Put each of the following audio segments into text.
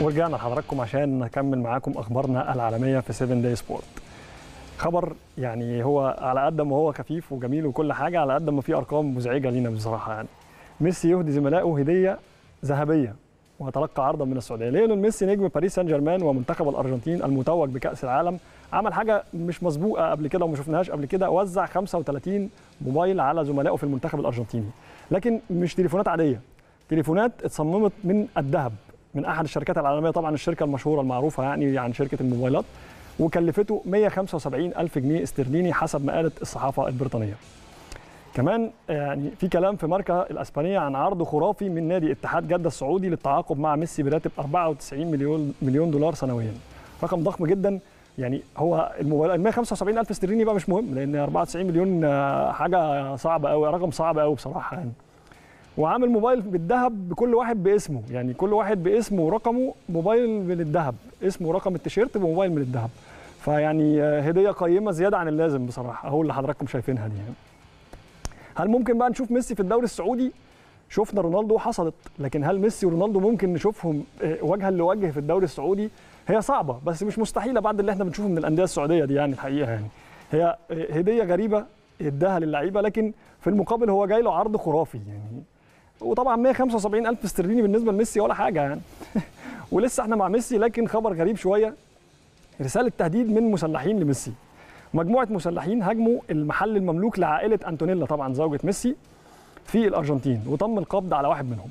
ورجعنا لحضراتكم عشان نكمل معاكم أخبارنا العالمية في 7 Day Sport خبر يعني هو على قد ما هو خفيف وجميل وكل حاجة على قد ما فيه أرقام مزعجة لينا بصراحة يعني. ميسي يهدي زملائه هدية ذهبية وتلقى عرضا من السعودية. ليونيل ميسي نجم باريس سان جيرمان ومنتخب الأرجنتين المتوج بكأس العالم. عمل حاجة مش مسبوقة قبل كده وما شفناهاش قبل كده وزع 35 موبايل على زملائه في المنتخب الأرجنتيني. لكن مش تليفونات عادية تليفونات اتصممت من الذهب. من أحد الشركات العالمية. طبعا الشركة المشهورة المعروفة يعني عن شركة الموبايلات وكلفته 175 ألف جنيه استرليني حسب ما قالت الصحافة البريطانية. كمان يعني في كلام في ماركا الإسبانية عن عرض خرافي من نادي اتحاد جدة السعودي للتعاقد مع ميسي براتب 94 مليون مليون دولار سنويا. رقم ضخم جدا. يعني هو الموبايل 175 ألف استرليني بقى مش مهم لأن 94 مليون حاجة صعبة قوي رقم صعب قوي بصراحة يعني. وعامل موبايل بالذهب بكل واحد باسمه. يعني كل واحد باسمه ورقمه موبايل من الذهب. اسمه ورقم التيشيرت بموبايل من الذهب. فيعني هدية قيمة زيادة عن اللازم بصراحة. اهو اللي حضراتكم شايفينها دي. هل ممكن بقى نشوف ميسي في الدوري السعودي؟ شفنا رونالدو حصلت. لكن هل ميسي ورونالدو ممكن نشوفهم وجها لوجه في الدوري السعودي؟ هي صعبة بس مش مستحيلة بعد اللي إحنا بنشوفه من الأندية السعودية دي يعني الحقيقة يعني. هي هدية غريبة اداها للعيبة لكن في المقابل هو جاي له عرض خرافي يعني. وطبعا 175 ألف استرليني بالنسبة لميسي ولا حاجة يعني. ولسه إحنا مع ميسي لكن خبر غريب شوية. رسالة تهديد من مسلحين لميسي. مجموعة مسلحين هاجموا المحل المملوك لعائلة أنتونيلا طبعا زوجة ميسي في الأرجنتين وتم القبض على واحد منهم.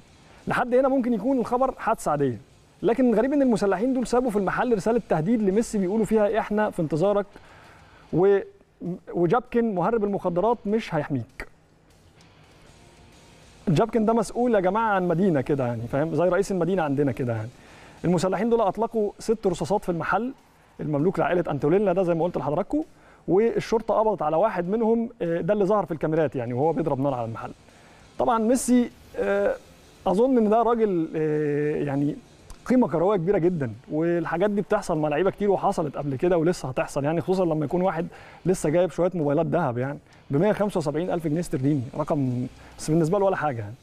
لحد هنا ممكن يكون الخبر حادثة عادية. لكن الغريب إن المسلحين دول سابوا في المحل رسالة تهديد لميسي بيقولوا فيها إحنا في انتظارك و وجابكن مهرب المخدرات مش هيحميك. جابكن ده مسؤول يا جماعة عن مدينة كده يعني فاهم؟ زي رئيس المدينة عندنا كده يعني. المسلحين دول أطلقوا ست رصاصات في المحل المملوك لعائلة أنتوليلا ده زي ما قلت لحضراتكم والشرطة قبضت على واحد منهم ده اللي ظهر في الكاميرات يعني وهو بيضرب نار على المحل. طبعا ميسي أظن إن ده راجل يعني قيمة كروية كبيرة جدا والحاجات دي بتحصل مع لعيبة كتير وحصلت قبل كده ولسه هتحصل يعني خصوصا لما يكون واحد لسه جايب شوية موبايلات ذهب يعني ب 175 ألف جنيه استرليني رقم بس بالنسبة له ولا حاجة يعني.